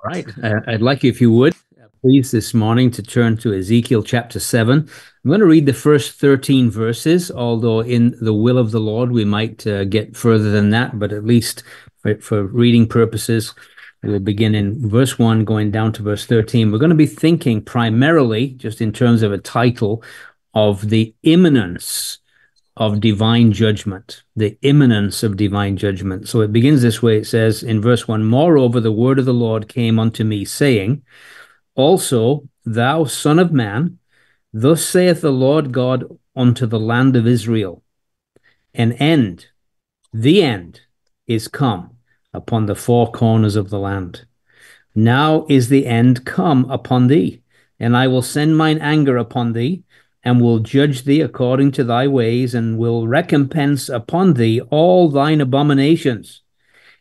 All right. Uh, I'd like you, if you would, please, this morning to turn to Ezekiel chapter 7. I'm going to read the first 13 verses, although in the will of the Lord, we might uh, get further than that, but at least for, for reading purposes, we'll begin in verse 1 going down to verse 13. We're going to be thinking primarily, just in terms of a title, of the imminence of divine judgment, the imminence of divine judgment. So it begins this way it says in verse 1 Moreover, the word of the Lord came unto me, saying, Also, thou son of man, thus saith the Lord God unto the land of Israel, An end, the end is come upon the four corners of the land. Now is the end come upon thee, and I will send mine anger upon thee and will judge thee according to thy ways, and will recompense upon thee all thine abominations.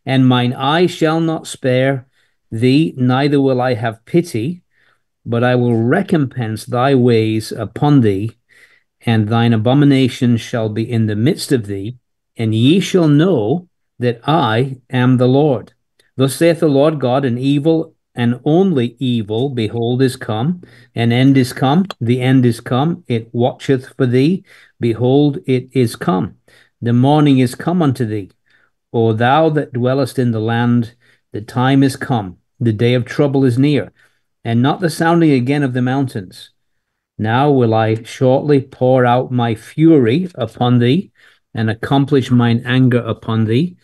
And mine eye shall not spare thee, neither will I have pity, but I will recompense thy ways upon thee, and thine abominations shall be in the midst of thee, and ye shall know that I am the Lord. Thus saith the Lord God, an evil and only evil, behold, is come, an end is come, the end is come, it watcheth for thee, behold, it is come. The morning is come unto thee. O thou that dwellest in the land, the time is come, the day of trouble is near, and not the sounding again of the mountains. Now will I shortly pour out my fury upon thee, and accomplish mine anger upon thee,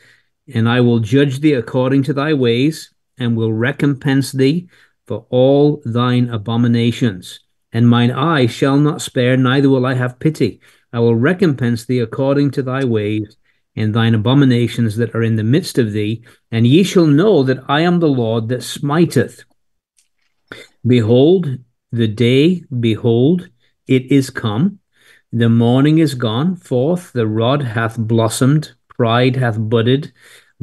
and I will judge thee according to thy ways, and will recompense thee for all thine abominations. And mine eye shall not spare, neither will I have pity. I will recompense thee according to thy ways and thine abominations that are in the midst of thee, and ye shall know that I am the Lord that smiteth. Behold, the day, behold, it is come. The morning is gone forth, the rod hath blossomed, pride hath budded,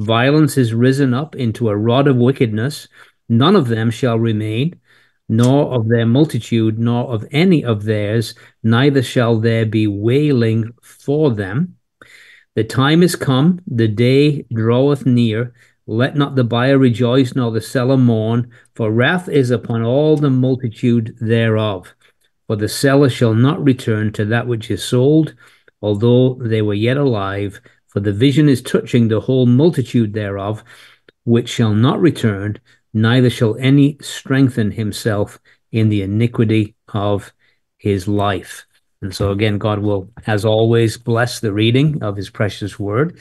Violence is risen up into a rod of wickedness. None of them shall remain, nor of their multitude, nor of any of theirs, neither shall there be wailing for them. The time is come, the day draweth near. Let not the buyer rejoice, nor the seller mourn, for wrath is upon all the multitude thereof. For the seller shall not return to that which is sold, although they were yet alive, for the vision is touching the whole multitude thereof, which shall not return, neither shall any strengthen himself in the iniquity of his life. And so, again, God will, as always, bless the reading of his precious word.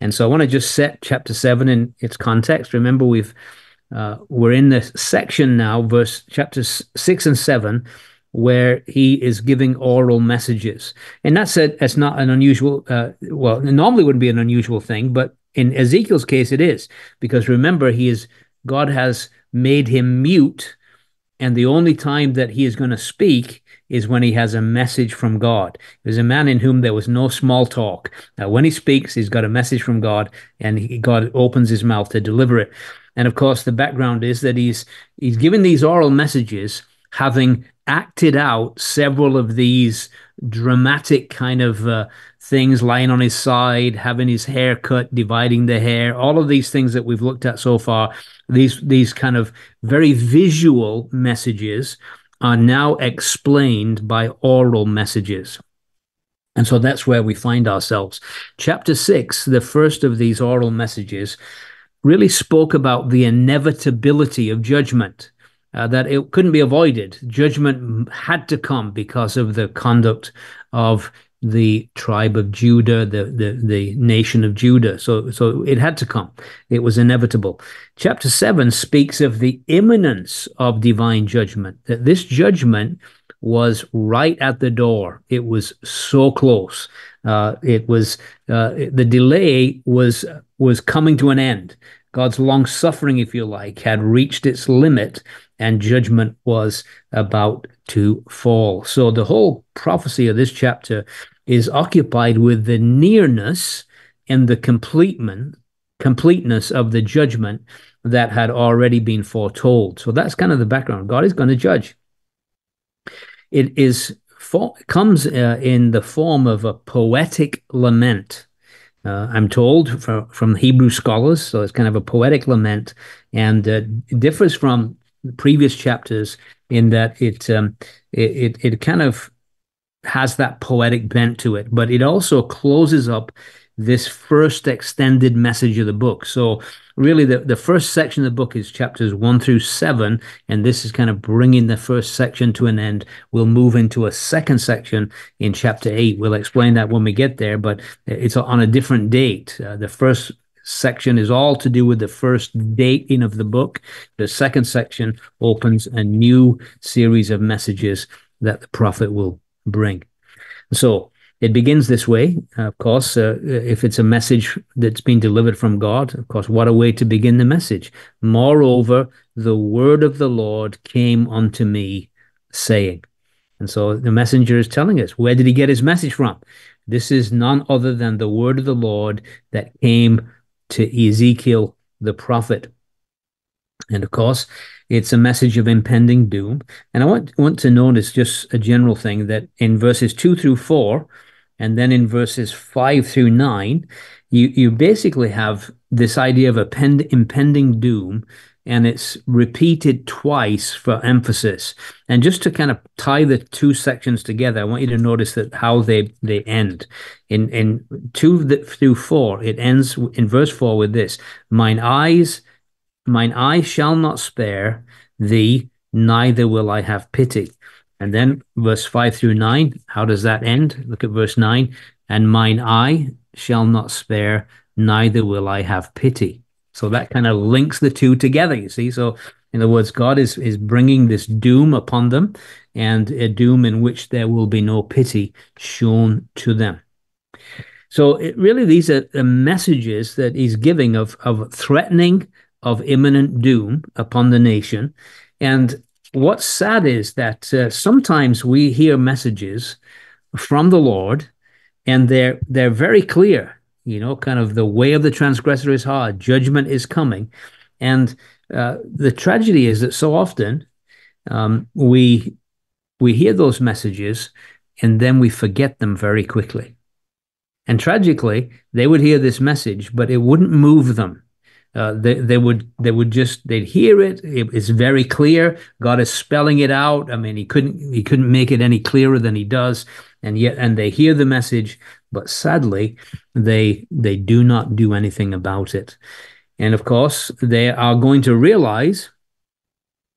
And so, I want to just set chapter seven in its context. Remember, we've uh, we're in this section now, verse chapters six and seven, where he is giving oral messages. And that's a, that's not an unusual, uh, well, normally wouldn't be an unusual thing, but in Ezekiel's case, it is because remember, he is God has made him mute, and the only time that he is going to speak is when he has a message from God. There's a man in whom there was no small talk. Now, when he speaks, he's got a message from God, and he, God opens his mouth to deliver it. And of course, the background is that he's he's given these oral messages, having acted out several of these dramatic kind of uh, things lying on his side having his hair cut dividing the hair all of these things that we've looked at so far. These these kind of very visual messages are now explained by oral messages. And so that's where we find ourselves. Chapter 6 the first of these oral messages really spoke about the inevitability of judgment uh, that it couldn't be avoided. Judgment had to come because of the conduct of the tribe of Judah, the, the, the nation of Judah. So, so it had to come. It was inevitable. Chapter 7 speaks of the imminence of divine judgment, that this judgment was right at the door. It was so close. Uh, it was uh, the delay was was coming to an end. God's long suffering, if you like, had reached its limit and judgment was about to fall. So the whole prophecy of this chapter is occupied with the nearness and the completeness of the judgment that had already been foretold. So that's kind of the background. God is going to judge. It is for, comes uh, in the form of a poetic lament uh, I'm told from, from Hebrew scholars. So it's kind of a poetic lament and uh, differs from previous chapters in that it, um, it, it, it kind of has that poetic bent to it, but it also closes up this first extended message of the book. So really the, the first section of the book is chapters one through seven, and this is kind of bringing the first section to an end. We'll move into a second section in chapter eight. We'll explain that when we get there, but it's on a different date. Uh, the first section is all to do with the first dating of the book. The second section opens a new series of messages that the prophet will bring. So it begins this way, of course. Uh, if it's a message that's been delivered from God, of course, what a way to begin the message. Moreover, the word of the Lord came unto me, saying. And so the messenger is telling us, where did he get his message from? This is none other than the word of the Lord that came to Ezekiel the prophet. And of course, it's a message of impending doom. And I want, want to notice just a general thing that in verses two through four, and then in verses five through nine, you, you basically have this idea of a pend, impending doom, and it's repeated twice for emphasis. And just to kind of tie the two sections together, I want you to notice that how they they end. In in two through four, it ends in verse four with this: "Mine eyes." Mine eye shall not spare thee, neither will I have pity. And then verse 5 through 9, how does that end? Look at verse 9. And mine eye shall not spare, neither will I have pity. So that kind of links the two together, you see. So, in other words, God is, is bringing this doom upon them and a doom in which there will be no pity shown to them. So, it, really, these are the messages that he's giving of, of threatening of imminent doom upon the nation. And what's sad is that uh, sometimes we hear messages from the Lord and they're they're very clear, you know, kind of the way of the transgressor is hard, judgment is coming. And uh, the tragedy is that so often um, we we hear those messages and then we forget them very quickly. And tragically, they would hear this message, but it wouldn't move them uh, they, they would they would just they'd hear it. It's very clear. God is spelling it out. I mean, he couldn't he couldn't make it any clearer than he does. And yet, and they hear the message, but sadly, they they do not do anything about it. And of course, they are going to realize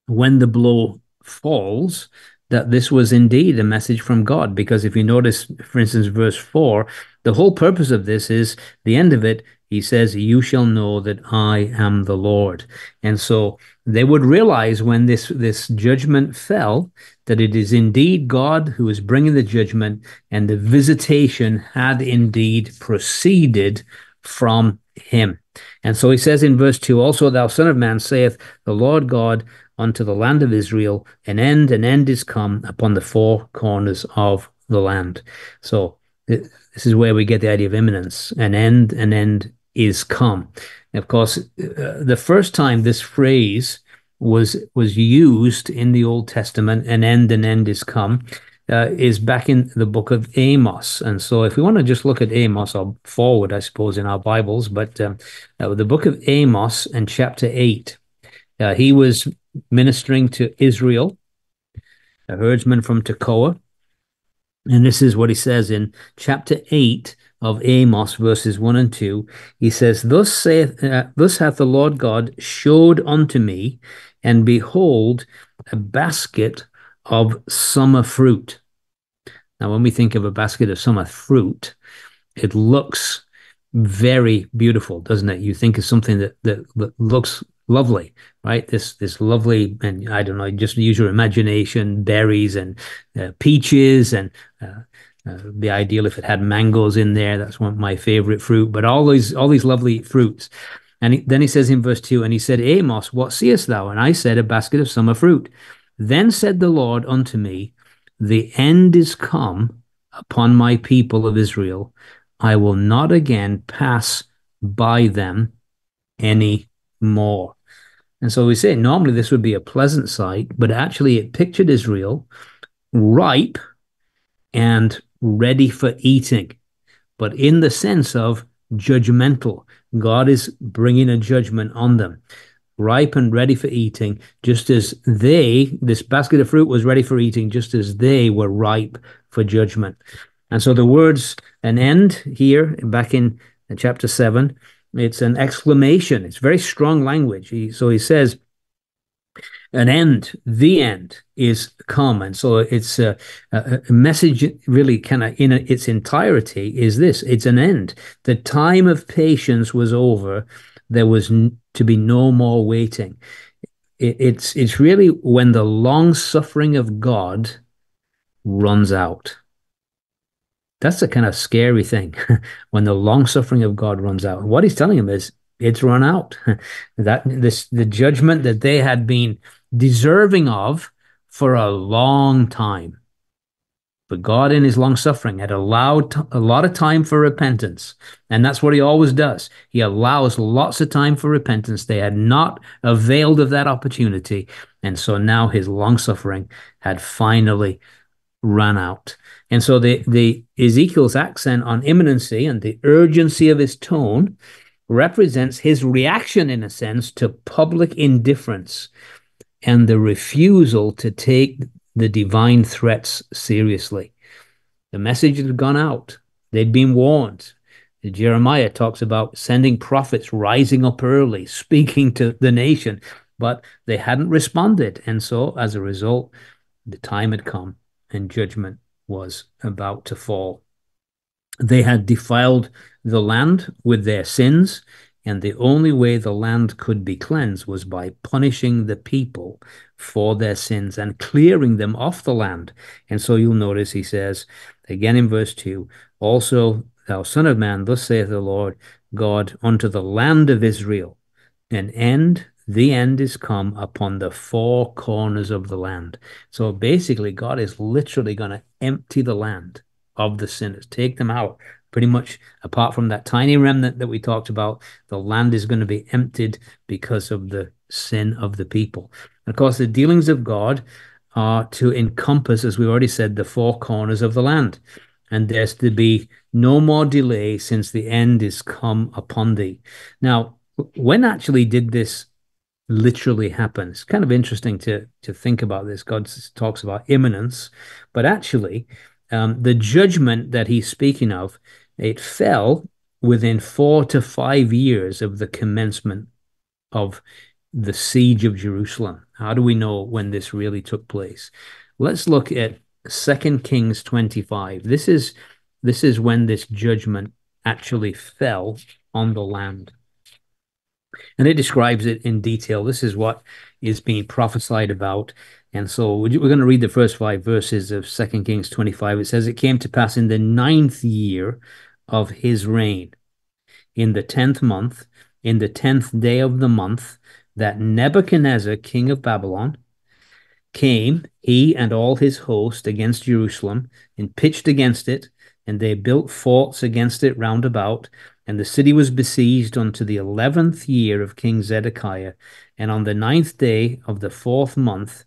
when the blow falls that this was indeed a message from God. Because if you notice, for instance, verse 4, the whole purpose of this is the end of it he says, You shall know that I am the Lord. And so they would realize when this, this judgment fell that it is indeed God who is bringing the judgment, and the visitation had indeed proceeded from him. And so he says in verse 2 Also, thou son of man, saith the Lord God unto the land of Israel, An end, an end is come upon the four corners of the land. So this is where we get the idea of imminence. An end, an end is come. of course, uh, the first time this phrase was was used in the Old Testament, "an end, an end is come," uh, is back in the book of Amos. And so, if we want to just look at Amos, I'll forward, I suppose, in our Bibles, but um, uh, the book of Amos and chapter eight, uh, he was ministering to Israel, a herdsman from Tekoa. And this is what he says in chapter 8, of Amos, verses 1 and 2, he says, Thus saith, uh, thus hath the Lord God showed unto me, and behold, a basket of summer fruit. Now, when we think of a basket of summer fruit, it looks very beautiful, doesn't it? You think of something that, that, that looks lovely, right? This this lovely, and I don't know, just use your imagination, berries and uh, peaches and uh, uh, be ideal if it had mangoes in there. That's one my favorite fruit. But all these all these lovely fruits. And he, then he says in verse two, and he said, Amos, what seest thou? And I said, a basket of summer fruit. Then said the Lord unto me, The end is come upon my people of Israel. I will not again pass by them any more. And so we say normally this would be a pleasant sight, but actually it pictured Israel ripe and ready for eating, but in the sense of judgmental. God is bringing a judgment on them, ripe and ready for eating, just as they, this basket of fruit was ready for eating, just as they were ripe for judgment. And so the words an end here, back in chapter 7, it's an exclamation. It's very strong language. He, so he says, an end, the end is come. And so it's uh, a, a, a message really kind of in its entirety is this it's an end. The time of patience was over. There was to be no more waiting. It, it's, it's really when the long suffering of God runs out. That's a kind of scary thing when the long suffering of God runs out. what he's telling him is it's run out. that this the judgment that they had been deserving of for a long time. But God, in his long suffering, had allowed a lot of time for repentance. And that's what he always does. He allows lots of time for repentance. They had not availed of that opportunity. And so now his long suffering had finally run out. And so the, the Ezekiel's accent on imminency and the urgency of his tone represents his reaction, in a sense, to public indifference and the refusal to take the divine threats seriously. The message had gone out, they'd been warned. Jeremiah talks about sending prophets rising up early, speaking to the nation, but they hadn't responded. And so, as a result, the time had come and judgment was about to fall. They had defiled the land with their sins, and the only way the land could be cleansed was by punishing the people for their sins and clearing them off the land. And so you'll notice he says, again in verse 2, also, thou son of man, thus saith the Lord God unto the land of Israel, an end the end is come upon the four corners of the land. So basically, God is literally going to empty the land of the sinners, take them out. Pretty much, apart from that tiny remnant that we talked about, the land is going to be emptied because of the sin of the people. And of course, the dealings of God are to encompass, as we already said, the four corners of the land. And there's to be no more delay since the end is come upon thee. Now, when actually did this literally happen? It's kind of interesting to to think about this. God talks about imminence, but actually, um, the judgment that he's speaking of, it fell within four to five years of the commencement of the siege of Jerusalem. How do we know when this really took place? Let's look at Second Kings 25. This is this is when this judgment actually fell on the land. And it describes it in detail. This is what is being prophesied about and so we're going to read the first five verses of Second Kings 25. It says, It came to pass in the ninth year of his reign, in the tenth month, in the tenth day of the month, that Nebuchadnezzar, king of Babylon, came, he and all his host, against Jerusalem, and pitched against it, and they built forts against it round about. And the city was besieged unto the eleventh year of King Zedekiah. And on the ninth day of the fourth month,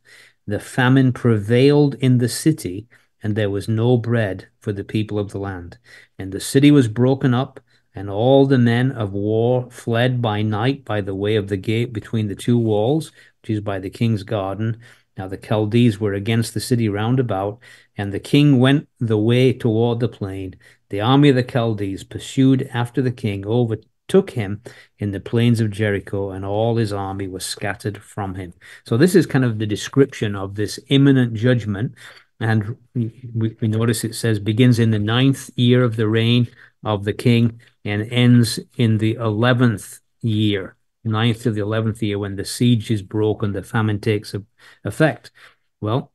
the famine prevailed in the city, and there was no bread for the people of the land. And the city was broken up, and all the men of war fled by night by the way of the gate between the two walls, which is by the king's garden. Now the Chaldees were against the city round about, and the king went the way toward the plain. The army of the Chaldees pursued after the king, over took him in the plains of Jericho, and all his army was scattered from him. So, this is kind of the description of this imminent judgment. And we, we notice it says begins in the ninth year of the reign of the king and ends in the 11th year, ninth to the 11th year, when the siege is broken, the famine takes effect. Well,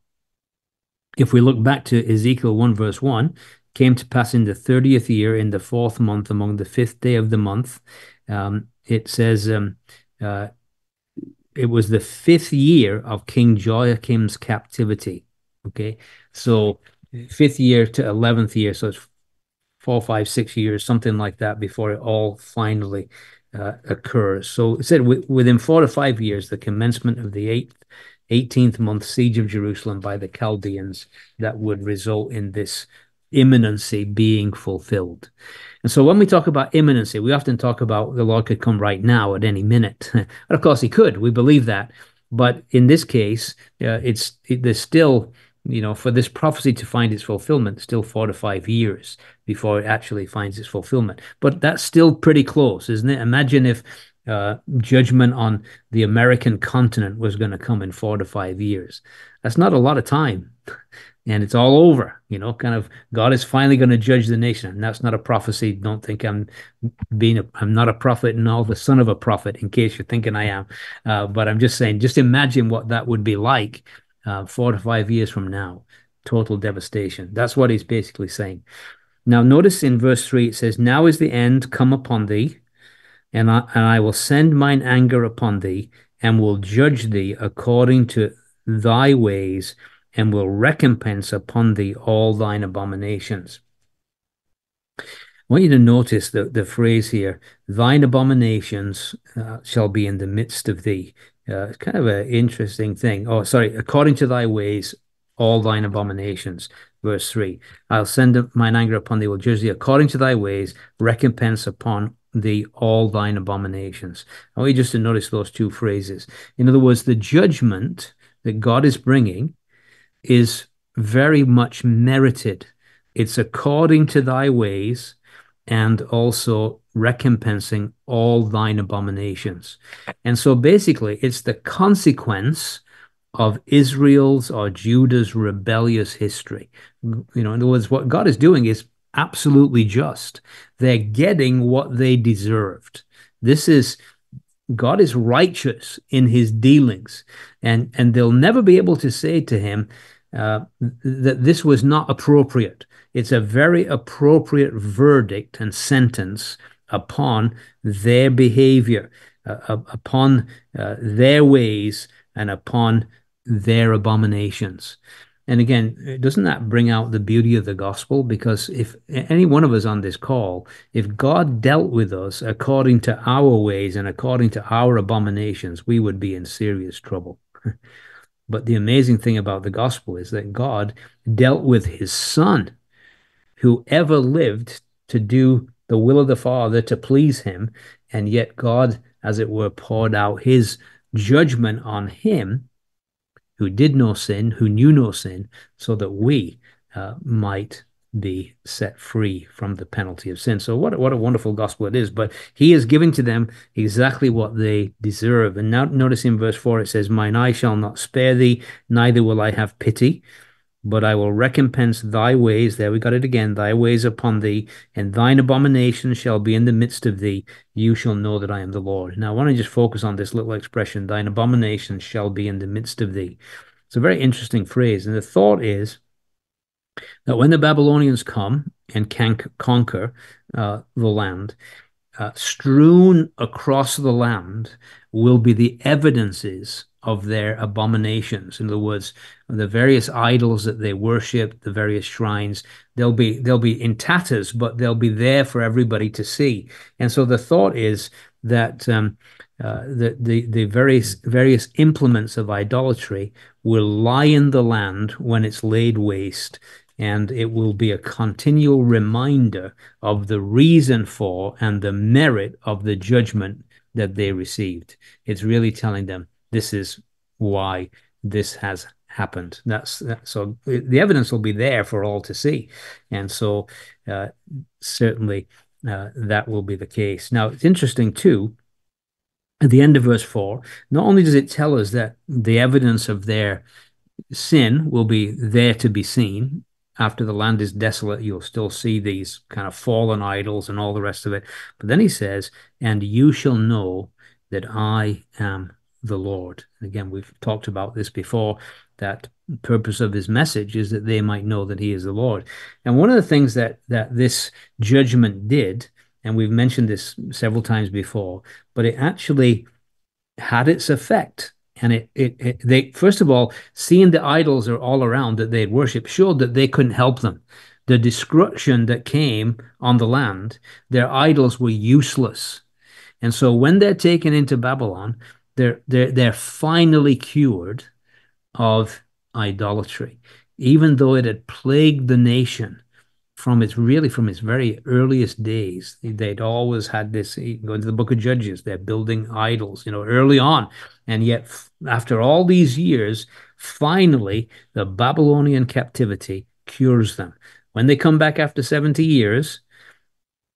if we look back to Ezekiel 1, verse 1, came to pass in the thirtieth year, in the fourth month, among the fifth day of the month. Um, it says um, uh, it was the fifth year of King Jehoiachin's captivity. Okay, so fifth year to eleventh year, so it's four, five, six years, something like that, before it all finally uh, occurs. So it said within four to five years, the commencement of the eighth, 18th month siege of Jerusalem by the Chaldeans that would result in this imminency being fulfilled. And so when we talk about imminency, we often talk about the Lord could come right now at any minute. of course, he could. We believe that. But in this case, uh, it's it, there's still, you know, for this prophecy to find its fulfillment, still four to five years before it actually finds its fulfillment. But that's still pretty close, isn't it? Imagine if uh, judgment on the American continent was going to come in four to five years. That's not a lot of time. and it's all over, you know, kind of God is finally going to judge the nation. And that's not a prophecy. Don't think I'm being a, I'm not a prophet and all the son of a prophet in case you're thinking I am. Uh, but I'm just saying, just imagine what that would be like uh, four to five years from now. Total devastation. That's what he's basically saying. Now, notice in verse 3, it says, Now is the end come upon thee, and I, and I will send mine anger upon thee, and will judge thee according to thy ways, and will recompense upon thee all thine abominations. I want you to notice the, the phrase here, thine abominations uh, shall be in the midst of thee. Uh, it's kind of an interesting thing. Oh, sorry, according to thy ways, all thine abominations. Verse 3 I'll send mine anger upon thee, will judge thee according to thy ways, recompense upon thee all thine abominations. I want you just to notice those two phrases. In other words, the judgment that God is bringing is very much merited. It's according to thy ways and also recompensing all thine abominations. And so basically, it's the consequence of Israel's or Judah's rebellious history. You know, in other words, what God is doing is absolutely just. They're getting what they deserved. This is God is righteous in his dealings, and, and they'll never be able to say to him uh, that this was not appropriate. It's a very appropriate verdict and sentence upon their behavior, uh, upon uh, their ways, and upon their abominations. And again, doesn't that bring out the beauty of the gospel? Because if any one of us on this call, if God dealt with us according to our ways and according to our abominations, we would be in serious trouble. but the amazing thing about the gospel is that God dealt with his son, who ever lived to do the will of the Father to please him. And yet God, as it were, poured out his judgment on him who did no sin, who knew no sin, so that we uh, might be set free from the penalty of sin. So what a, what a wonderful gospel it is. But he is giving to them exactly what they deserve. And now notice in verse 4 it says, Mine eye shall not spare thee, neither will I have pity but I will recompense thy ways. There we got it again. Thy ways upon thee, and thine abomination shall be in the midst of thee. You shall know that I am the Lord. Now, I want to just focus on this little expression thine abomination shall be in the midst of thee. It's a very interesting phrase. And the thought is that when the Babylonians come and can conquer uh, the land, uh, strewn across the land will be the evidences of their abominations. In other words, the various idols that they worship, the various shrines, they'll be they'll be in tatters, but they'll be there for everybody to see. And so the thought is that um, uh, the, the the various various implements of idolatry will lie in the land when it's laid waste, and it will be a continual reminder of the reason for and the merit of the judgment that they received. It's really telling them this is why this has happened. That's that, so the evidence will be there for all to see, and so uh, certainly uh, that will be the case. Now it's interesting too. At the end of verse four, not only does it tell us that the evidence of their sin will be there to be seen after the land is desolate, you'll still see these kind of fallen idols and all the rest of it. But then he says, And you shall know that I am the Lord. Again, we've talked about this before. That purpose of his message is that they might know that he is the Lord. And one of the things that that this judgment did, and we've mentioned this several times before, but it actually had its effect. And it, it, it they first of all, seeing the idols are all around that they'd worship showed that they couldn't help them. The destruction that came on the land, their idols were useless. And so when they're taken into Babylon, they're they're they're finally cured of idolatry even though it had plagued the nation from its really from its very earliest days. They'd always had this. Go into the Book of Judges. They're building idols, you know, early on, and yet after all these years, finally the Babylonian captivity cures them. When they come back after seventy years,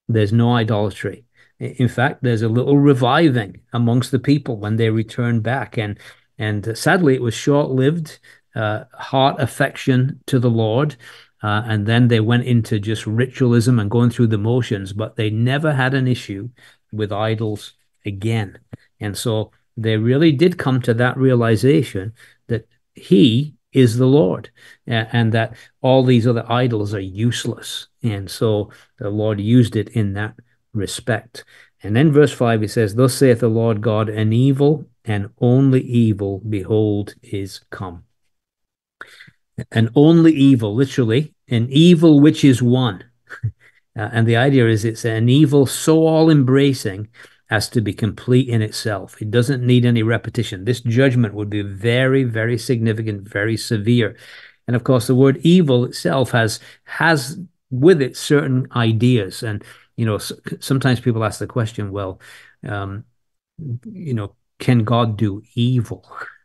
there's no idolatry. In fact, there's a little reviving amongst the people when they return back, and and sadly, it was short lived. Uh, heart affection to the Lord, uh, and then they went into just ritualism and going through the motions, but they never had an issue with idols again. And so they really did come to that realization that He is the Lord and that all these other idols are useless. And so the Lord used it in that respect. And then verse 5, he says, Thus saith the Lord God, an evil and only evil, behold, is come an only evil, literally, an evil which is one. uh, and the idea is it's an evil so all embracing as to be complete in itself. It doesn't need any repetition. This judgment would be very, very significant, very severe. And of course, the word evil itself has has with it certain ideas. And you know, sometimes people ask the question, well, um, you know, can God do evil?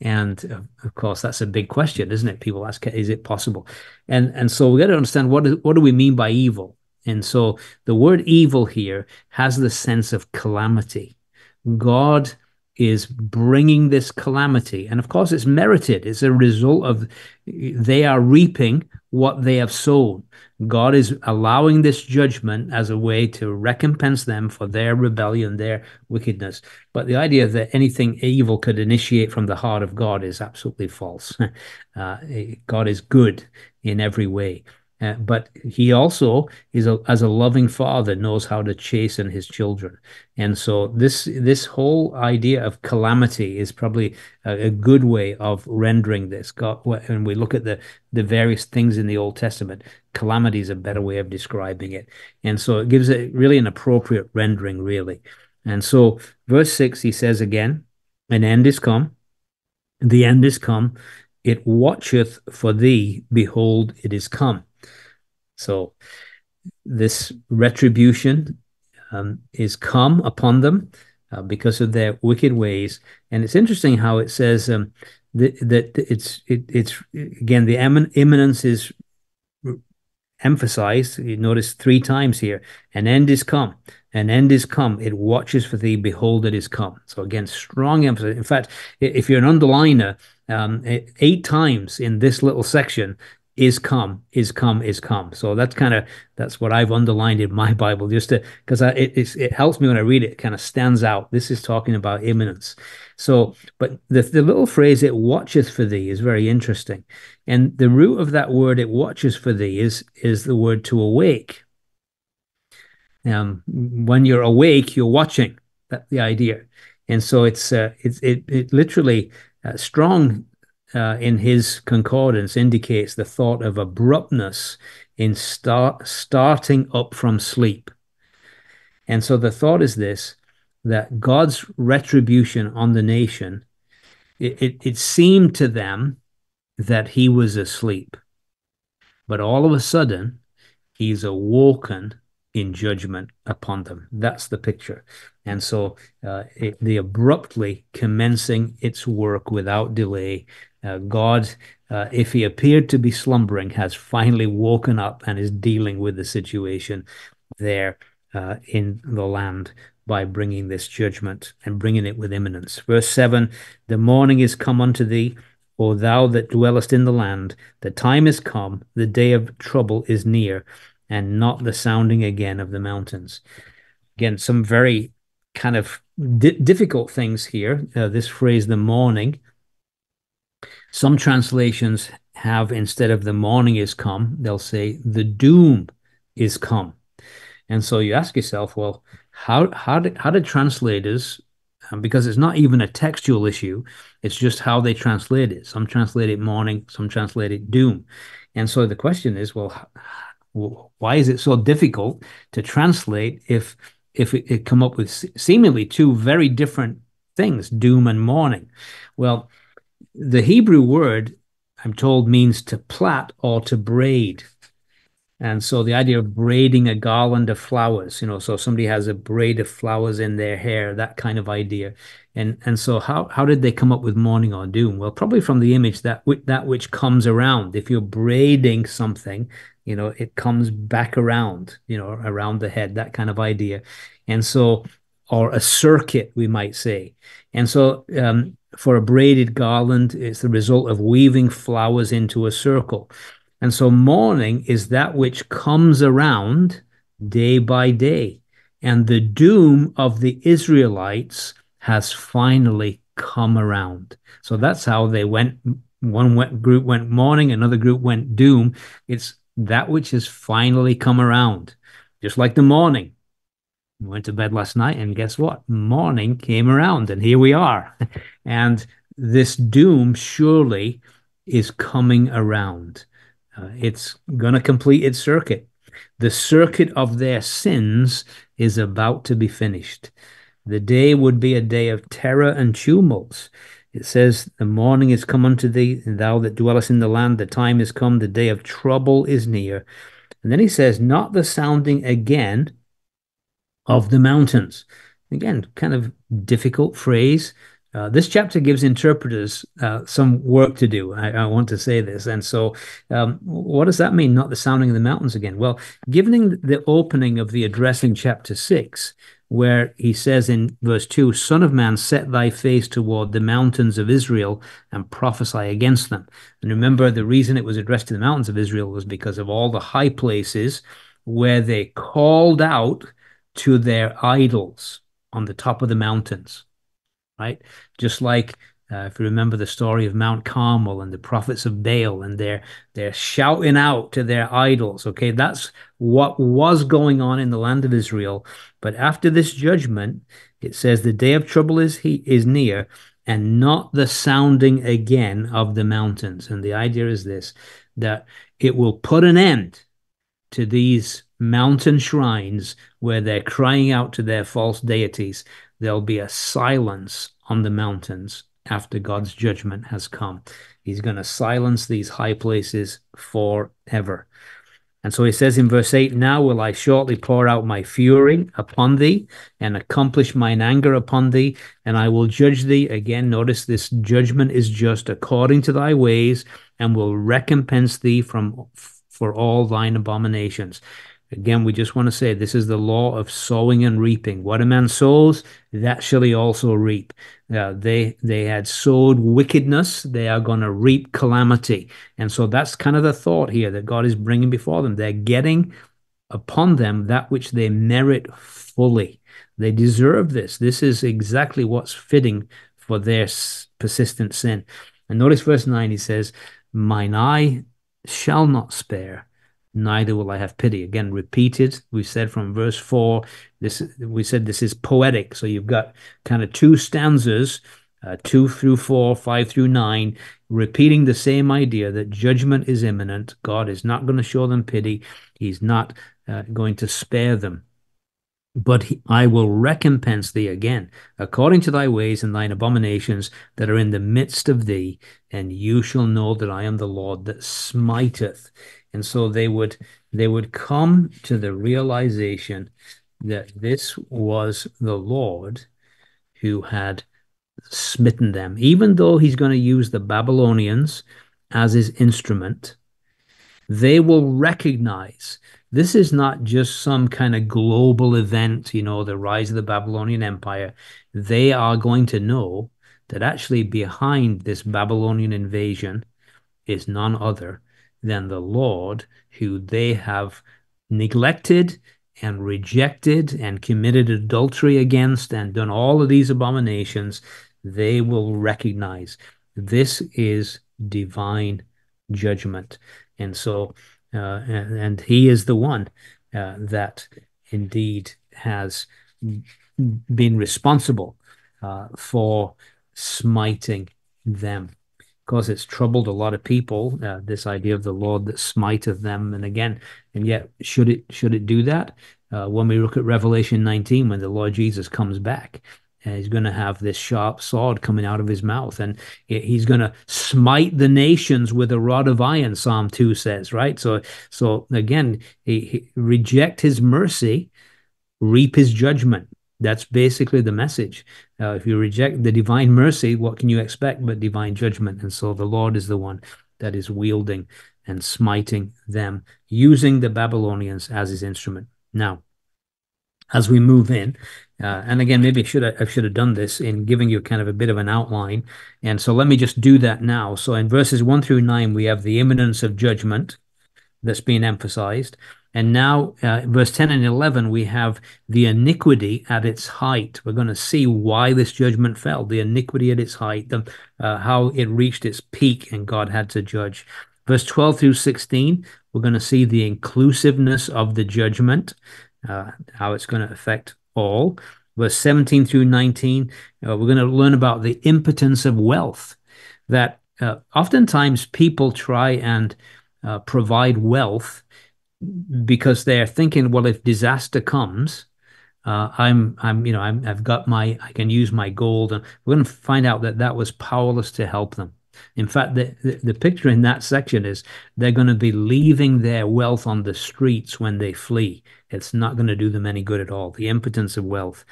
And uh, of course, that's a big question, isn't it? People ask, is it possible? And and so we got to understand what is, what do we mean by evil? And so the word evil here has the sense of calamity. God is bringing this calamity. And of course, it's merited. It's a result of they are reaping what they have sown. God is allowing this judgment as a way to recompense them for their rebellion, their wickedness. But the idea that anything evil could initiate from the heart of God is absolutely false. uh, God is good in every way. Uh, but he also is a, as a loving father knows how to chasten his children. And so this this whole idea of calamity is probably a, a, good way of rendering this. God when we look at the the various things in the old testament calamity is a better way of describing it. And so it gives it really an appropriate rendering really. And so verse 6 he says again an end is come. The end is come. It watcheth for thee. Behold it is come so this retribution um, is come upon them uh, because of their wicked ways. And it's interesting how it says um, that, that it's it, it's again the imminence is emphasized. You notice three times here: an end is come, an end is come. It watches for thee. Behold, it is come. So again, strong emphasis. In fact, if you're an underliner, um, eight times in this little section, is come, is come, is come. So that's kind of that's what I've underlined in my Bible, just to because it it helps me when I read it. It kind of stands out. This is talking about imminence. So, but the the little phrase "it watches for thee" is very interesting, and the root of that word "it watches for thee" is is the word to awake. Um, when you're awake, you're watching. That the idea, and so it's uh, it's it it literally uh, strong uh, in his concordance indicates the thought of abruptness in start starting up from sleep. And so the thought is this that God's retribution on the nation, it, it, it seemed to them that he was asleep. But all of a sudden, he's awoken in judgment upon them. That's the picture. And so uh, it, the abruptly commencing its work without delay uh, God, uh, if he appeared to be slumbering, has finally woken up and is dealing with the situation there uh, in the land by bringing this judgment and bringing it with imminence. Verse 7 The morning is come unto thee, O thou that dwellest in the land. The time is come, the day of trouble is near, and not the sounding again of the mountains. Again, some very kind of di- difficult things here. Uh, this phrase, the morning, some translations have, instead of the morning is come, they'll say the doom is come. And so you ask yourself, well, how, how, did, how did translators, um, because it's not even a textual issue, it's just how they translate it. Some translate it morning, some translate it doom. And so the question is, well, why is it so difficult to translate if if it, it come up with seemingly two very different things, doom and morning? Well, the Hebrew word, I'm told, means to plait or to braid. And so the idea of braiding a garland of flowers, you know, so somebody has a braid of flowers in their hair, that kind of idea. And and so how how did they come up with morning or doom? Well, probably from the image that that which comes around. If you're braiding something, you know, it comes back around, you know, around the head, that kind of idea. And so, or a circuit, we might say. And so, um, for a braided garland, it's the result of weaving flowers into a circle. And so, morning is that which comes around day by day. And the doom of the Israelites has finally come around. So that's how they went. One went, group went morning another group went doom. It's that which has finally come around, just like the morning. We went to bed last night, and guess what? Morning came around, and here we are. and this doom surely is coming around. Uh, it's going to complete its circuit. The circuit of their sins is about to be finished. The day would be a day of terror and tumults. It says, The morning is come unto thee, and thou that dwellest in the land, the time is come, the day of trouble is near. And then he says, Not the sounding again of the mountains. Again, kind of difficult phrase. Uh, this chapter gives interpreters uh, some work to do. I, I, want to say this. And so, um, what does that mean? Not the sounding of the mountains again? Well, given the opening of the addressing chapter six, where he says in verse 2 Son of man, set thy face toward the mountains of Israel and prophesy against them. And remember, the reason it was addressed to the mountains of Israel was because of all the high places where they called out to their idols on the top of the mountains, right? Just like uh, if you remember the story of Mount Carmel and the prophets of Baal, and they're they're shouting out to their idols. Okay, that's what was going on in the land of Israel. But after this judgment, it says the day of trouble is he is near, and not the sounding again of the mountains. And the idea is this: that it will put an end to these mountain shrines where they're crying out to their false deities. There'll be a silence on the mountains after God's judgment has come. He's going to silence these high places forever. And so he says in verse 8, Now will I shortly pour out my fury upon thee and accomplish mine anger upon thee, and I will judge thee. Again, notice this judgment is just according to thy ways, and will recompense thee from for all thine abominations. Again, we just want to say this is the law of sowing and reaping. What a man sows, that shall he also reap. Uh, they they had sowed wickedness; they are going to reap calamity, and so that's kind of the thought here that God is bringing before them. They're getting upon them that which they merit fully. They deserve this. This is exactly what's fitting for their persistent sin. And notice verse nine. He says, "Mine eye shall not spare." Neither will I have pity. Again, repeated. We said from verse four, this we said this is poetic. So you've got kind of two stanzas, uh, two through four, five through nine, repeating the same idea that judgment is imminent. God is not going to show them pity. He's not uh, going to spare them. But he, I will recompense thee again, according to thy ways and thine abominations that are in the midst of thee, and you shall know that I am the Lord that smiteth and so they would they would come to the realization that this was the lord who had smitten them. Even though he's going to use the babylonians as his instrument they will recognize this is not just some kind of global event you know the rise of the babylonian empire. They are going to know that actually behind this babylonian invasion is none other than the Lord, who they have neglected and rejected and committed adultery against and done all of these abominations, they will recognize this is divine judgment. And so, uh, and, and, he is the one uh, that indeed has been responsible uh, for smiting them course, it's troubled a lot of people. Uh, this idea of the Lord that smiteth them, and again, and yet, should it should it do that? Uh, when we look at Revelation 19, when the Lord Jesus comes back, and he's going to have this sharp sword coming out of his mouth and he's going to smite the nations with a rod of iron psalm 2 says right so so again he, he reject his mercy reap his judgment that's basically the message uh, if you reject the divine mercy what can you expect but divine judgment and so the lord is the one that is wielding and smiting them using the babylonians as his instrument now as we move in. Uh, and again, maybe I should have, I should have done this in giving you kind of a bit of an outline. And so let me just do that now. So in verses one through nine, we have the imminence of judgment that's being emphasized. And now, uh, verse 10 and 11, we have the iniquity at its height. We're going to see why this judgment fell, the iniquity at its height, the, uh, how it reached its peak, and God had to judge. Verse 12 through 16, we're going to see the inclusiveness of the judgment uh, how it's going to affect all. Verse 17 through 19, uh, we're going to learn about the impotence of wealth. That uh, oftentimes people try and uh, provide wealth because they're thinking, well, if disaster comes, uh, I'm, I'm, you know, I'm, I've got my, I can use my gold, and we're going to find out that that was powerless to help them. In fact, the, the, the picture in that section is they're going to be leaving their wealth on the streets when they flee. It's not going to do them any good at all. The impotence of wealth.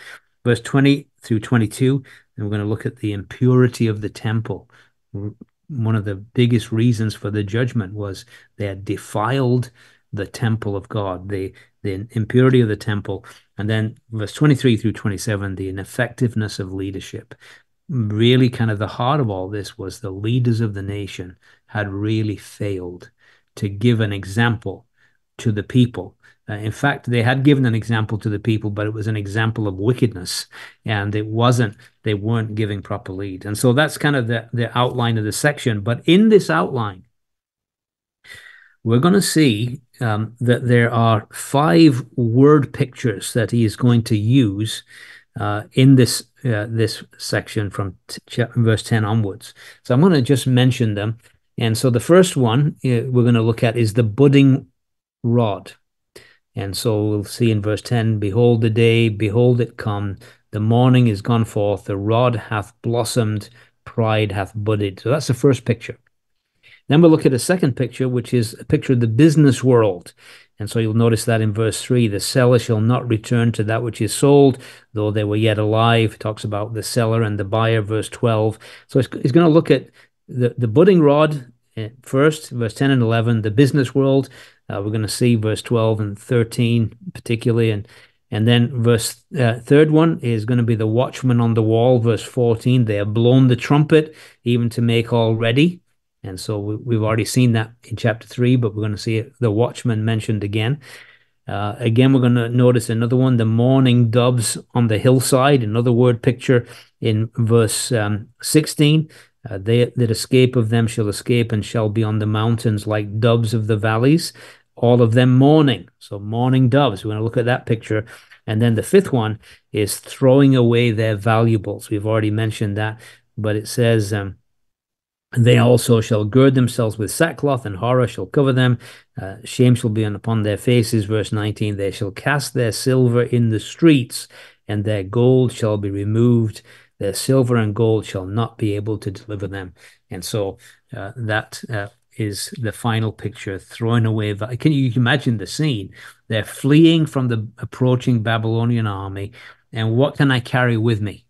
Verse 20 through 22, and we're going to look at the impurity of the temple. One of the biggest reasons for the judgment was they had defiled the temple of God, the, the impurity of the temple. And then verse 23 through 27, the ineffectiveness of leadership really kind of the heart of all this was the leaders of the nation had really failed to give an example to the people. Uh, in fact, they had given an example to the people, but it was an example of wickedness, and it wasn't. They weren't giving proper lead, and so that's kind of the the outline of the section. But in this outline, we're going to see um, that there are five word pictures that he is going to use uh, in this uh, this section from verse 10 onwards. So I'm going to just mention them. And so the first one uh, we're going to look at is the budding rod. And so we'll see in verse 10 Behold the day, behold it come, the morning is gone forth, the rod hath blossomed, pride hath budded. So that's the first picture. Then we'll look at a second picture, which is a picture of the business world. And so you'll notice that in verse 3 the seller shall not return to that which is sold, though they were yet alive. It talks about the seller and the buyer, verse 12. So it's, going to look at the, the budding rod eh, first, verse 10 and 11, the business world. Uh, we're going to see verse 12 and 13 particularly. And and then verse uh, third one is going to be the watchman on the wall, verse 14. They have blown the trumpet even to make all ready. And so we, have already seen that in chapter three, but we're going to see the watchman mentioned again. Uh, again, we're going to notice another one, the mourning doves on the hillside, another word picture in verse um, 16. Uh, they that escape of them shall escape and shall be on the mountains like doves of the valleys, all of them mourning. So, mourning doves. We're going to look at that picture. And then the fifth one is throwing away their valuables. We've already mentioned that, but it says, um, they also shall gird themselves with sackcloth, and horror shall cover them. Uh, shame shall be upon their faces. Verse 19 They shall cast their silver in the streets, and their gold shall be removed. Their silver and gold shall not be able to deliver them. And so uh, that uh, is the final picture throwing away. Can you imagine the scene? They're fleeing from the approaching Babylonian army. And what can I carry with me?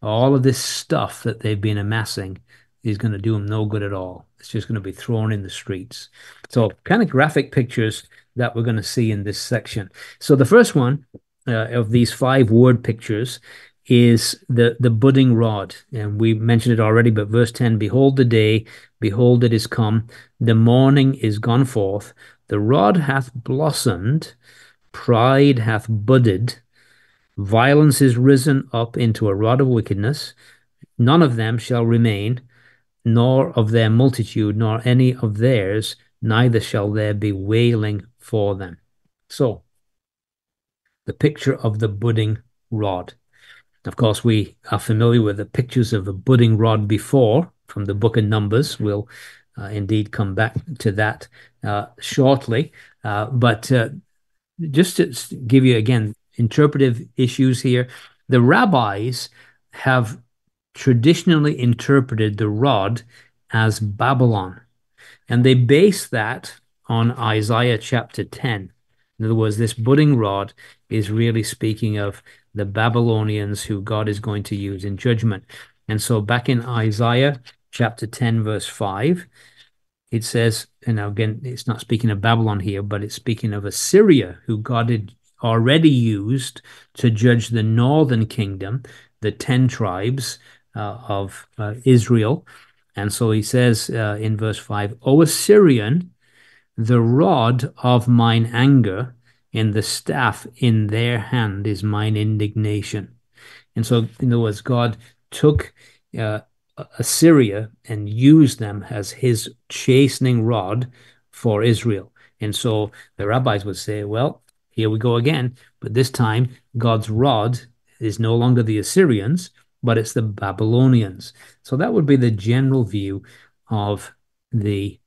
All of this stuff that they've been amassing is going to do him no good at all. It's just going to be thrown in the streets. So, kind of graphic pictures that we're going to see in this section. So, the first one uh, of these five word pictures is the the budding rod, and we mentioned it already. But verse ten: Behold the day, behold it is come, the morning is gone forth, the rod hath blossomed, pride hath budded, violence is risen up into a rod of wickedness. None of them shall remain nor of their multitude, nor any of theirs, neither shall there be wailing for them. So, the picture of the budding rod. Of course, we are familiar with the pictures of the budding rod before from the book of Numbers. We'll uh, indeed come back to that uh, shortly. Uh, but uh, just to give you again interpretive issues here, the rabbis have traditionally interpreted the rod as Babylon. And they base that on Isaiah chapter 10. In other words, this budding rod is really speaking of the Babylonians who God is going to use in judgment. And so back in Isaiah chapter 10, verse 5, it says, and again, it's not speaking of Babylon here, but it's speaking of Assyria, who God had already used to judge the northern kingdom, the 10 tribes of uh, Israel. And so he says uh, in verse 5, O Assyrian, the rod of mine anger and the staff in their hand is mine indignation. And so, in other words, God took uh, Assyria and used them as his chastening rod for Israel. And so the rabbis would say, well, here we go again. But this time, God's rod is no longer the Assyrians, but it's the Babylonians. So that would be the general view of the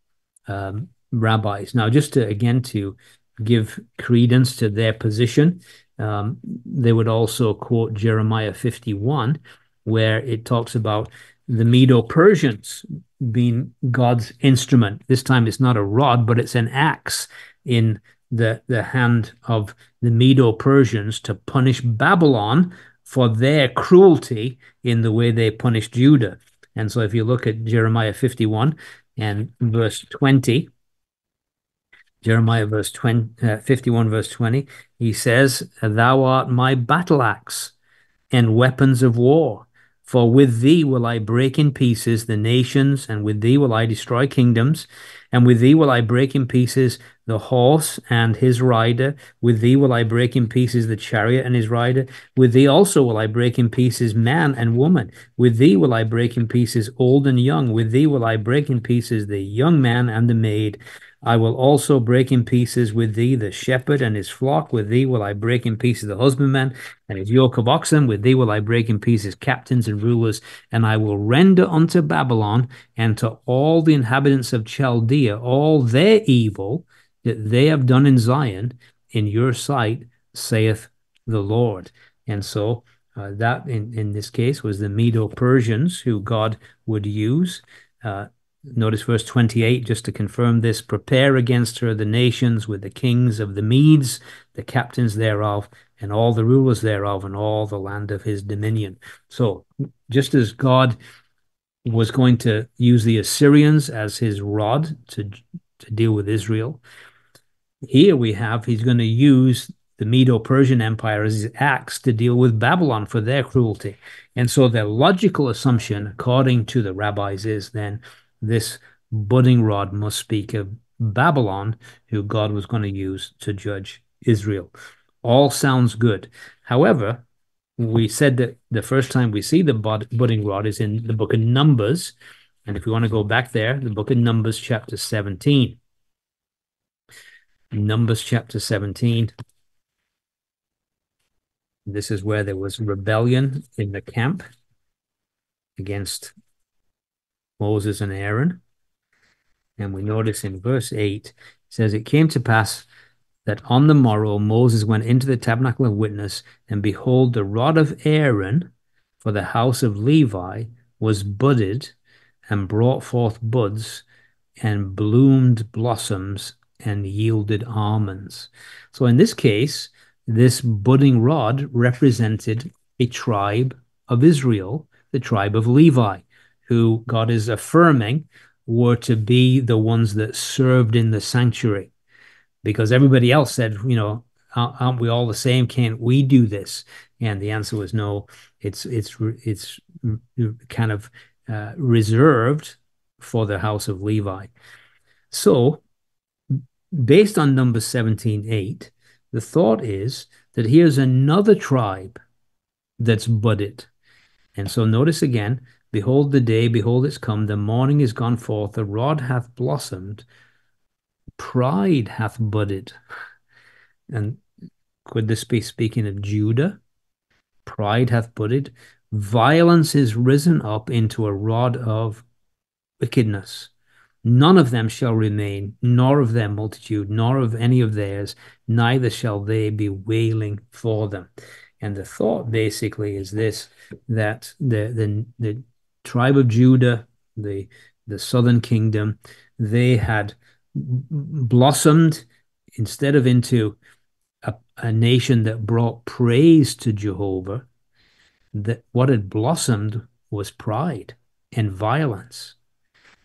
um, rabbis. Now, just to again to give credence to their position, um, they would also quote Jeremiah 51, where it talks about the Medo Persians being God's instrument. This time it's not a rod, but it's an axe in the, the hand of the Medo Persians to punish Babylon for their cruelty in the way they punished Judah. And so if you look at Jeremiah 51 and verse 20, Jeremiah verse 20, uh, 51 verse 20, he says, Thou art my battle axe and weapons of war. For with thee will I break in pieces the nations, and with thee will I destroy kingdoms, and with thee will I break in pieces the horse and his rider. With thee will I break in pieces the chariot and his rider. With thee also will I break in pieces man and woman. With thee will I break in pieces old and young. With thee will I break in pieces the young man and the maid. I will also break in pieces with thee the shepherd and his flock. With thee will I break in pieces the husbandman and his yoke of oxen. With thee will I break in pieces captains and rulers. And I will render unto Babylon and to all the inhabitants of Chaldea all their evil that they have done in Zion in your sight, saith the Lord. And so uh, that in, in this case was the Medo Persians who God would use. Uh, Notice verse 28, just to confirm this prepare against her the nations with the kings of the Medes, the captains thereof, and all the rulers thereof, and all the land of his dominion. So, just as God was going to use the Assyrians as his rod to, to deal with Israel, here we have he's going to use the Medo Persian Empire as his axe to deal with Babylon for their cruelty. And so, the logical assumption, according to the rabbis, is then this budding rod must speak of Babylon, who God was going to use to judge Israel. All sounds good. However, we said that the first time we see the budding rod is in the book of Numbers. And if we want to go back there, the book of Numbers, chapter 17. Numbers, chapter 17. This is where there was rebellion in the camp against Moses and Aaron. And we notice in verse 8, it says, It came to pass that on the morrow Moses went into the tabernacle of witness, and behold, the rod of Aaron for the house of Levi was budded and brought forth buds and bloomed blossoms and yielded almonds. So in this case, this budding rod represented a tribe of Israel, the tribe of Levi who God is affirming were to be the ones that served in the sanctuary. Because everybody else said, you know, aren't we all the same? Can't we do this? And the answer was no. It's it's it's kind of uh, reserved for the house of Levi. So, based on number 17:8, the thought is that here's another tribe that's budded. And so notice again, Behold the day, behold it's come, the morning is gone forth, the rod hath blossomed, pride hath budded. And could this be speaking of Judah? Pride hath budded, violence is risen up into a rod of wickedness. None of them shall remain, nor of their multitude, nor of any of theirs, neither shall they be wailing for them. And the thought basically is this that the the, the tribe of Judah, the the southern kingdom, they had blossomed instead of into a, a nation that brought praise to Jehovah, that what had blossomed was pride and violence.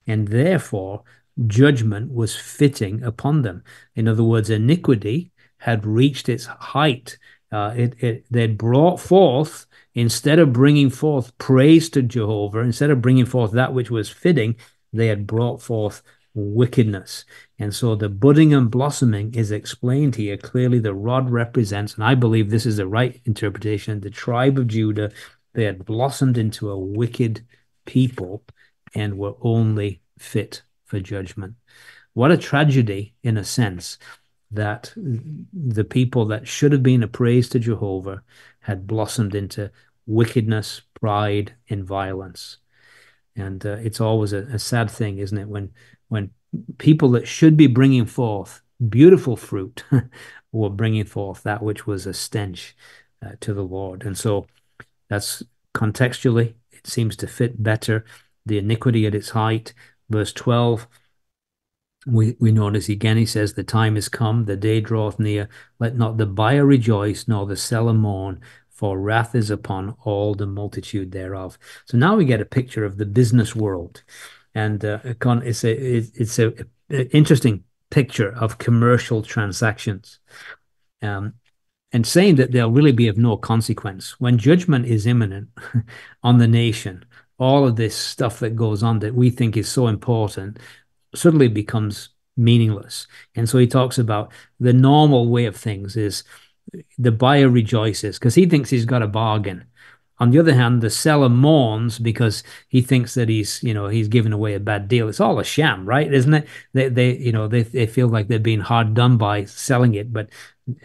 And therefore, judgment was fitting upon them. In other words, iniquity had reached its height. Uh, it, it they'd brought forth instead of bringing forth praise to Jehovah, instead of bringing forth that which was fitting, they had brought forth wickedness. And so the budding and blossoming is explained here. Clearly, the rod represents, and I believe this is the right interpretation, the tribe of Judah. They had blossomed into a wicked people and were only fit for judgment. What a tragedy, in a sense, that the people that should have been a praise to Jehovah had blossomed into wickedness, pride, and violence. And uh, it's always a, a, sad thing, isn't it, when when people that should be bringing forth beautiful fruit were bringing forth that which was a stench uh, to the Lord. And so that's contextually, it seems to fit better the iniquity at its height. Verse 12, we, we notice again, he says, The time is come, the day draweth near. Let not the buyer rejoice, nor the seller mourn, for wrath is upon all the multitude thereof. So now we get a picture of the business world. And uh, it's a it's a, a, interesting picture of commercial transactions. Um, and saying that they'll really be of no consequence. When judgment is imminent on the nation, all of this stuff that goes on that we think is so important suddenly becomes meaningless. And so he talks about the normal way of things is the buyer rejoices because he thinks he's got a bargain. On the other hand, the seller mourns because he thinks that he's, you know, he's given away a bad deal. It's all a sham, right? Isn't it? They, they, you know, they, they feel like they're being hard done by selling it, but,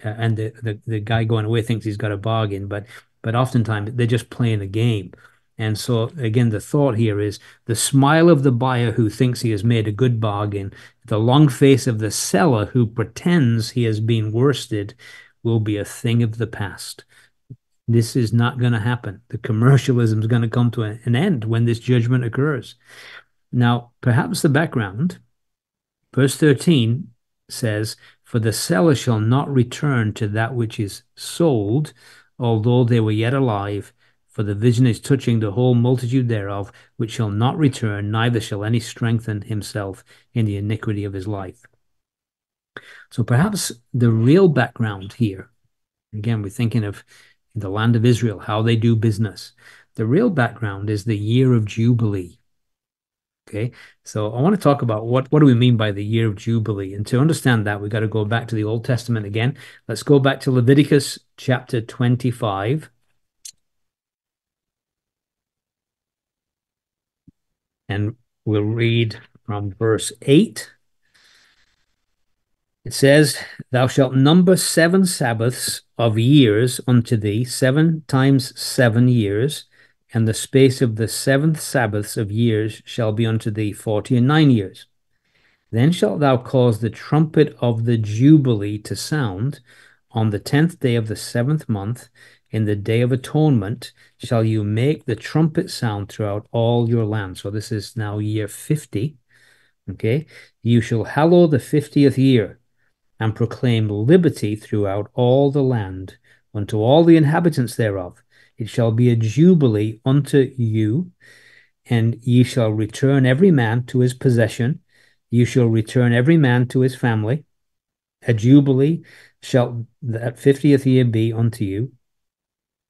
uh, and the, the, the guy going away thinks he's got a bargain, but, but oftentimes they're just playing a game. And so, again, the thought here is the smile of the buyer who thinks he has made a good bargain, the long face of the seller who pretends he has been worsted, will be a thing of the past. This is not going to happen. The commercialism is going to come to an end when this judgment occurs. Now, perhaps the background, verse 13 says, For the seller shall not return to that which is sold, although they were yet alive for the vision is touching the whole multitude thereof, which shall not return, neither shall any strengthen himself in the iniquity of his life. So perhaps the real background here, again, we're thinking of the land of Israel, how they do business. The real background is the year of Jubilee. Okay, so I want to talk about what, what do we mean by the year of Jubilee? And to understand that, we've got to go back to the Old Testament again. Let's go back to Leviticus chapter 25. And we'll read from verse 8. It says, Thou shalt number seven Sabbaths of years unto thee, seven times seven years, and the space of the seventh Sabbaths of years shall be unto thee forty and nine years. Then shalt thou cause the trumpet of the Jubilee to sound on the tenth day of the seventh month, in the day of atonement shall you make the trumpet sound throughout all your land. So this is now year 50. Okay. You shall hallow the 50th year and proclaim liberty throughout all the land unto all the inhabitants thereof. It shall be a jubilee unto you, and ye shall return every man to his possession. You shall return every man to his family. A jubilee shall that 50th year be unto you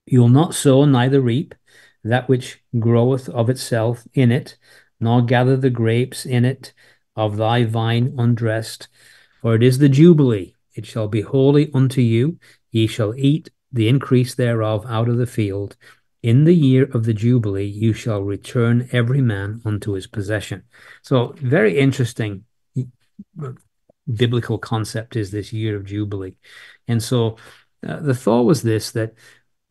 You'll not sow, neither reap that which groweth of itself in it, nor gather the grapes in it of thy vine undressed. For it is the Jubilee, it shall be holy unto you. Ye shall eat the increase thereof out of the field. In the year of the Jubilee, you shall return every man unto his possession. So, very interesting biblical concept is this year of Jubilee. And so, uh, the thought was this that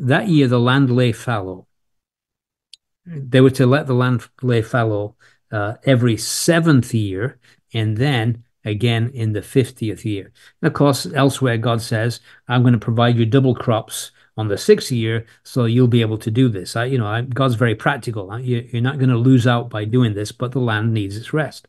that year, the land lay fallow. They were to let the land lay fallow uh, every seventh year, and then again in the 50th year. And of course, elsewhere, God says, I'm going to provide you double crops on the sixth year, so you'll be able to do this. I, you know, I, God's very practical. You, you're not going to lose out by doing this, but the land needs its rest.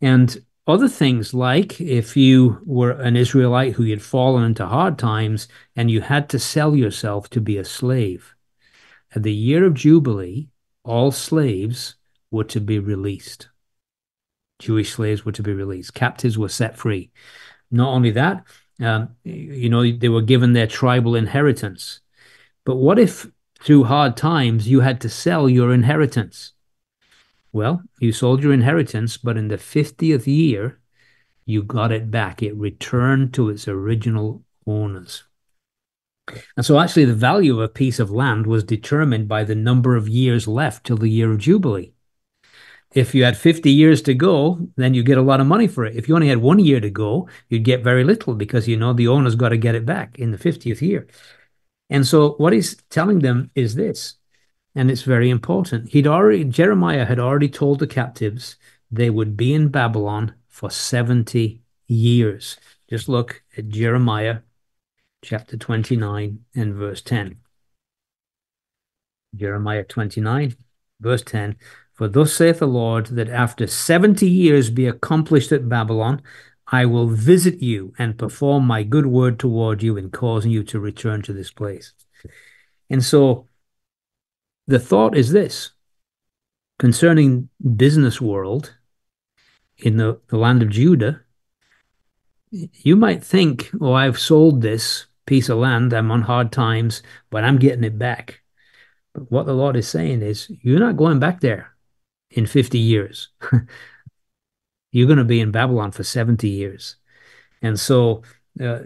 And other things like if you were an Israelite who had fallen into hard times and you had to sell yourself to be a slave, at the year of Jubilee, all slaves were to be released. Jewish slaves were to be released. Captives were set free. Not only that, um, you know, they were given their tribal inheritance. But what if through hard times you had to sell your inheritance? Well, you sold your inheritance, but in the 50th year, you got it back. It returned to its original owners. And so, actually, the value of a piece of land was determined by the number of years left till the year of Jubilee. If you had 50 years to go, then you get a lot of money for it. If you only had one year to go, you'd get very little because you know the owner's got to get it back in the 50th year. And so, what he's telling them is this and it's very important. He'd already Jeremiah had already told the captives they would be in Babylon for 70 years. Just look at Jeremiah chapter 29 and verse 10. Jeremiah 29, verse 10. For thus saith the Lord, that after 70 years be accomplished at Babylon, I will visit you and perform my good word toward you in causing you to return to this place. And so the thought is this concerning business world in the, the land of Judah, you might think, oh, I've sold this piece of land, I'm on hard times, but I'm getting it back. But what the Lord is saying is, you're not going back there in 50 years. you're going to be in Babylon for 70 years. And so uh,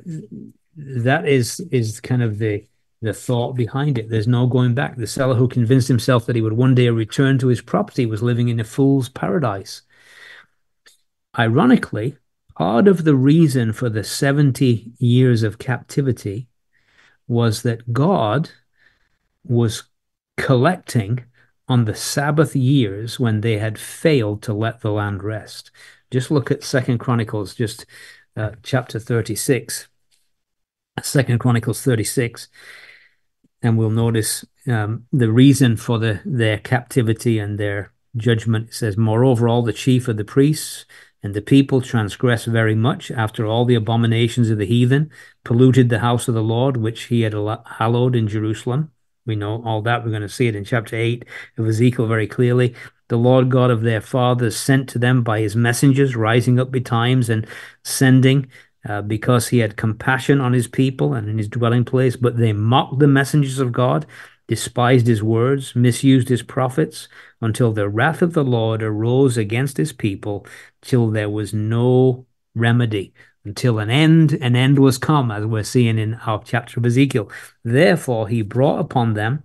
that is is kind of the the thought behind it. There's no going back. The seller who convinced himself that he would one day return to his property was living in a fool's paradise. Ironically, part of the reason for the 70 years of captivity was that God was collecting on the Sabbath years when they had failed to let the land rest. Just look at Second Chronicles, just uh, chapter 36. Second Chronicles 36 and we'll notice um, the reason for the their captivity and their judgment. It says, Moreover, all the chief of the priests and the people transgressed very much after all the abominations of the heathen, polluted the house of the Lord, which he had hallowed in Jerusalem. We know all that. We're going to see it in chapter 8 of Ezekiel very clearly. The Lord God of their fathers sent to them by his messengers, rising up betimes and sending uh, because he had compassion on his people and in his dwelling place, but they mocked the messengers of God, despised his words, misused his prophets, until the wrath of the Lord arose against his people, till there was no remedy, until an end, an end was come, as we're seeing in our chapter of Ezekiel. Therefore, he brought upon them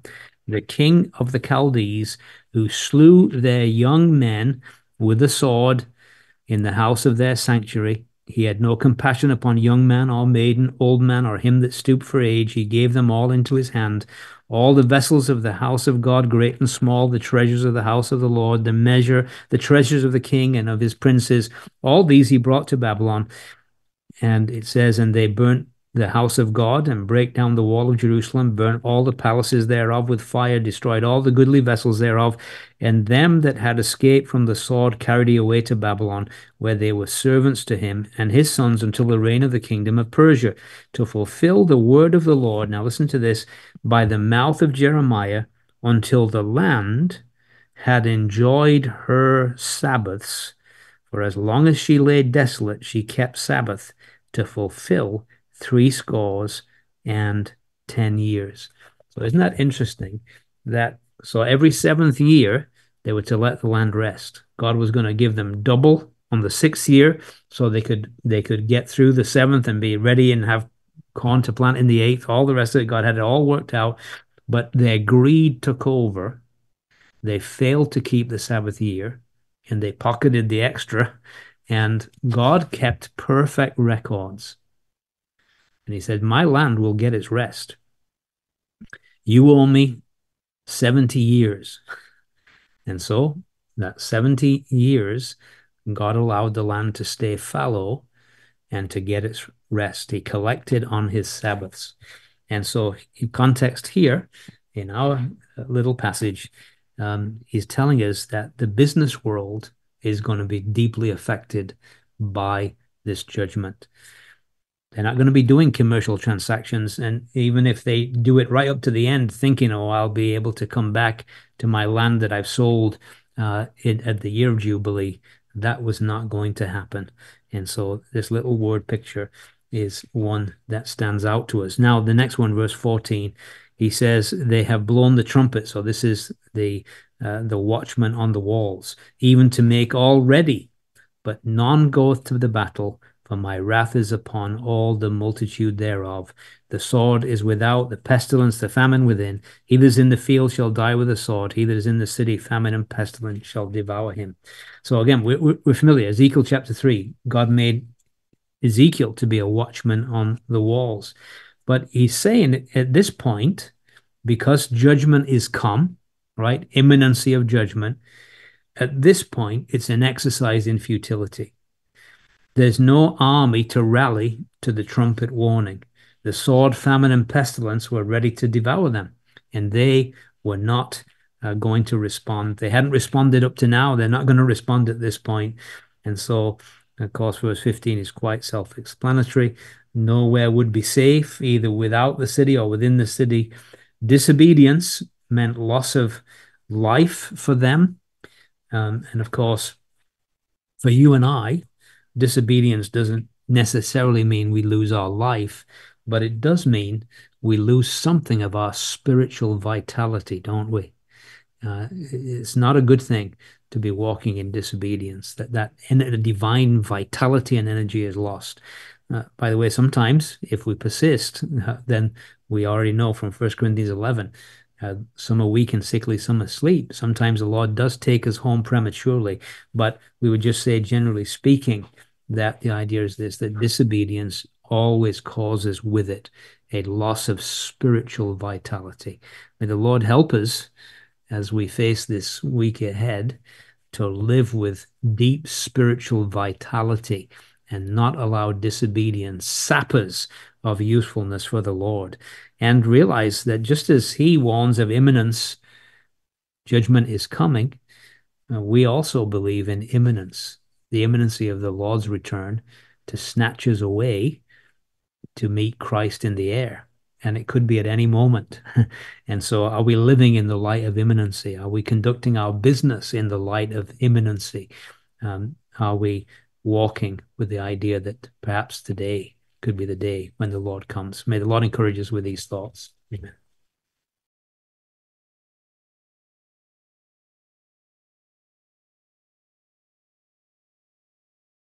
the king of the Chaldees, who slew their young men with the sword in the house of their sanctuary he had no compassion upon young man or maiden, old man, or him that stooped for age. He gave them all into his hand. All the vessels of the house of God, great and small, the treasures of the house of the Lord, the measure, the treasures of the king and of his princes, all these he brought to Babylon. And it says, And they burnt the house of God and break down the wall of Jerusalem, burnt all the palaces thereof with fire, destroyed all the goodly vessels thereof, and them that had escaped from the sword carried he away to Babylon, where they were servants to him and his sons until the reign of the kingdom of Persia, to fulfill the word of the Lord. Now listen to this by the mouth of Jeremiah, until the land had enjoyed her Sabbaths. For as long as she lay desolate, she kept Sabbath to fulfill three scores and 10 years. So isn't that interesting that so every seventh year they were to let the land rest. God was going to give them double on the sixth year so they could they could get through the seventh and be ready and have corn to plant in the eighth. All the rest of it, God had it all worked out. But their greed took over. They failed to keep the Sabbath year and they pocketed the extra. And God kept perfect records and he said, My land will get its rest. You owe me 70 years. And so that 70 years God allowed the land to stay fallow and to get its rest. He collected on his Sabbaths. And so, in context here, in our little passage, um, he's telling us that the business world is going to be deeply affected by this judgment. They're not going to be doing commercial transactions. And even if they do it right up to the end, thinking, oh, I'll be able to come back to my land that I've sold uh, in, at the year of Jubilee, that was not going to happen. And so this little word picture is one that stands out to us. Now, the next one, verse 14, he says, They have blown the trumpet. So this is the uh, the watchman on the walls, even to make all ready. But none goeth to the battle, for my wrath is upon all the multitude thereof. The sword is without, the pestilence, the famine within. He that is in the field shall die with the sword. He that is in the city, famine and pestilence shall devour him. So again, we're, we're familiar. Ezekiel chapter 3, God made Ezekiel to be a watchman on the walls. But he's saying at this point, because judgment is come, right? Imminency of judgment. At this point, it's an exercise in futility. There's no army to rally to the trumpet warning. The sword, famine, and pestilence were ready to devour them, and they were not uh, going to respond. They hadn't responded up to now. They're not going to respond at this point. And so, of course, verse 15 is quite self explanatory. Nowhere would be safe, either without the city or within the city. Disobedience meant loss of life for them. Um, and of course, for you and I, disobedience doesn't necessarily mean we lose our life, but it does mean we lose something of our spiritual vitality, don't we? Uh, it's not a good thing to be walking in disobedience. That that and divine vitality and energy is lost. Uh, by the way, sometimes if we persist, uh, then we already know from 1 Corinthians 11 uh, some are weak and sickly, some asleep. Sometimes the Lord does take us home prematurely, but we would just say, generally speaking, that the idea is this that disobedience always causes with it a loss of spiritual vitality. May the Lord help us as we face this week ahead to live with deep spiritual vitality and not allow disobedience sap us of usefulness for the Lord and realize that just as he warns of imminence, judgment is coming, uh, we also believe in imminence, the imminency of the Lord's return to snatch us away to meet Christ in the air. And it could be at any moment. and so, are we living in the light of imminency? Are we conducting our business in the light of imminency? Um, are we walking with the idea that perhaps today could be the day when the Lord comes. May the Lord encourage us with these thoughts. Amen.